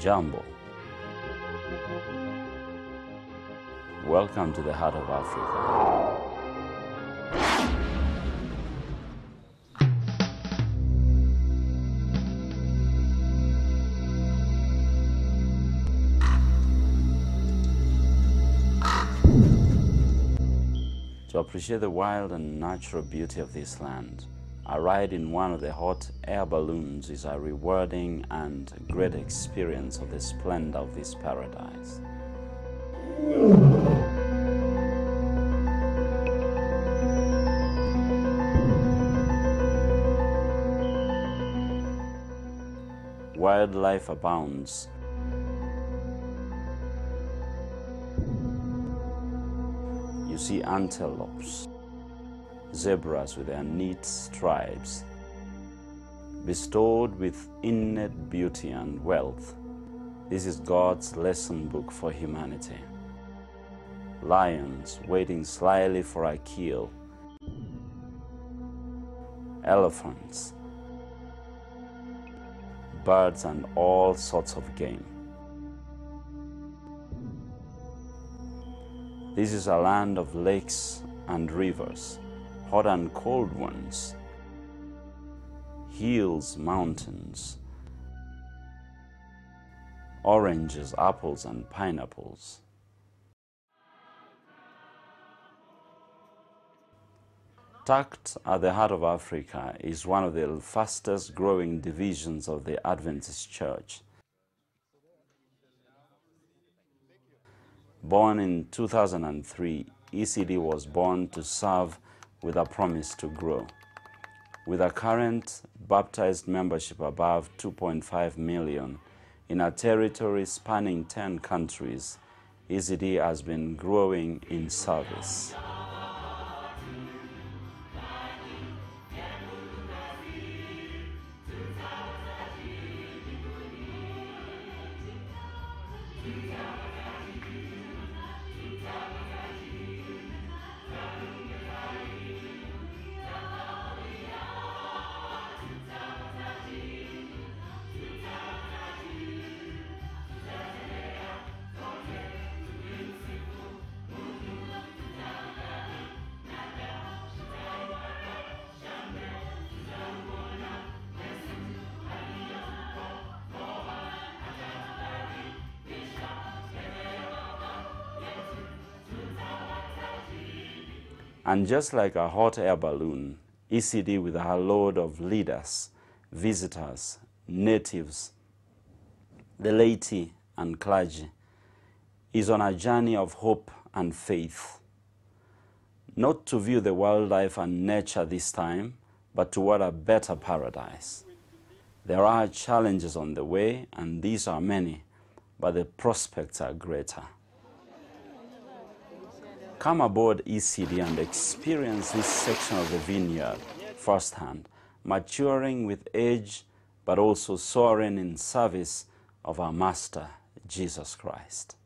Jambo. Welcome to the heart of Africa. To appreciate the wild and natural beauty of this land, a ride in one of the hot air balloons is a rewarding and great experience of the splendor of this paradise. Wildlife abounds. You see antelopes, zebras with their neat stripes, bestowed with innate beauty and wealth. This is God's lesson book for humanity. Lions waiting slyly for a kill. Elephants, birds, and all sorts of game. This is a land of lakes and rivers, hot and cold ones, hills, mountains, oranges, apples, and pineapples. Tucked at the heart of Africa is one of the fastest growing divisions of the Adventist Church. Born in 2003, ECD was born to serve with a promise to grow. With a current baptized membership above 2.5 million in a territory spanning 10 countries, ECD has been growing in service. And just like a hot air balloon, ECD with a load of leaders, visitors, natives, the laity, and clergy is on a journey of hope and faith. Not to view the wildlife and nature this time, but toward a better paradise. There are challenges on the way, and these are many, but the prospects are greater. Come aboard ECD and experience this section of the vineyard firsthand, maturing with age, but also soaring in service of our Master, Jesus Christ.